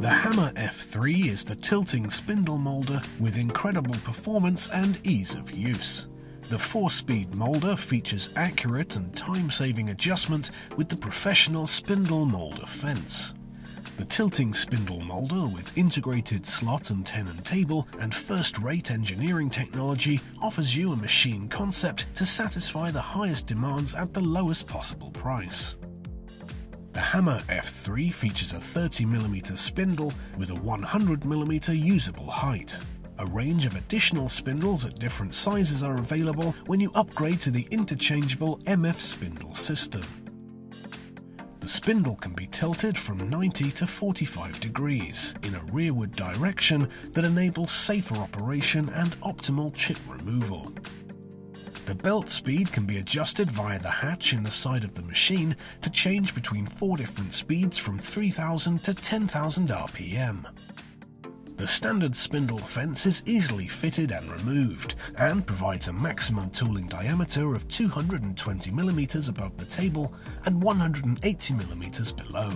The Hammer F3 is the tilting spindle moulder with incredible performance and ease of use. The 4-speed moulder features accurate and time-saving adjustment with the professional spindle moulder fence. The tilting spindle moulder with integrated slot and tenon table and first-rate engineering technology offers you a machine concept to satisfy the highest demands at the lowest possible price. The Hammer F3 features a 30mm spindle with a 100mm usable height. A range of additional spindles at different sizes are available when you upgrade to the interchangeable MF spindle system. The spindle can be tilted from 90 to 45 degrees in a rearward direction that enables safer operation and optimal chip removal. The belt speed can be adjusted via the hatch in the side of the machine to change between four different speeds from 3000 to 10,000 RPM. The standard spindle fence is easily fitted and removed, and provides a maximum tooling diameter of 220mm above the table and 180mm below.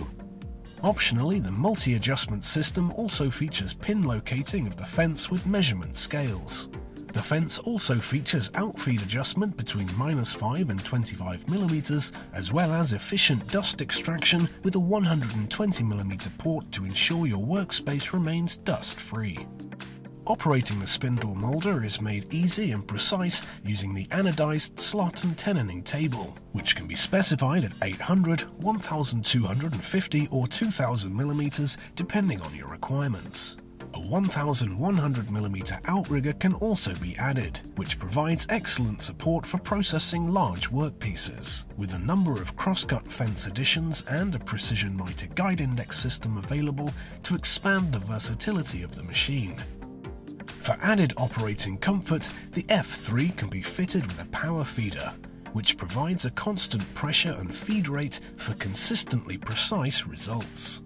Optionally, the multi-adjustment system also features pin locating of the fence with measurement scales. The fence also features outfeed adjustment between minus 5 and 25mm, as well as efficient dust extraction with a 120mm port to ensure your workspace remains dust-free. Operating the spindle moulder is made easy and precise using the anodized slot and tenoning table, which can be specified at 800, 1250 or 2000mm depending on your requirements. A 1100mm outrigger can also be added, which provides excellent support for processing large workpieces, with a number of crosscut fence additions and a precision miter guide index system available to expand the versatility of the machine. For added operating comfort, the F3 can be fitted with a power feeder, which provides a constant pressure and feed rate for consistently precise results.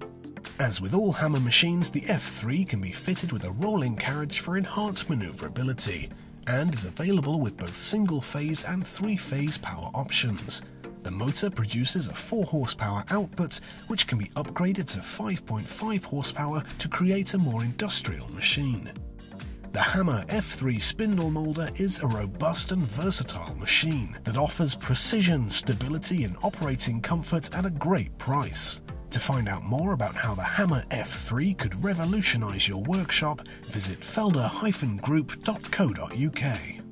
As with all hammer machines, the F3 can be fitted with a rolling carriage for enhanced manoeuvrability, and is available with both single-phase and three-phase power options. The motor produces a 4 horsepower output, which can be upgraded to 5.5 horsepower to create a more industrial machine. The Hammer F3 spindle moulder is a robust and versatile machine that offers precision, stability and operating comfort at a great price. To find out more about how the Hammer F3 could revolutionize your workshop, visit felder-group.co.uk.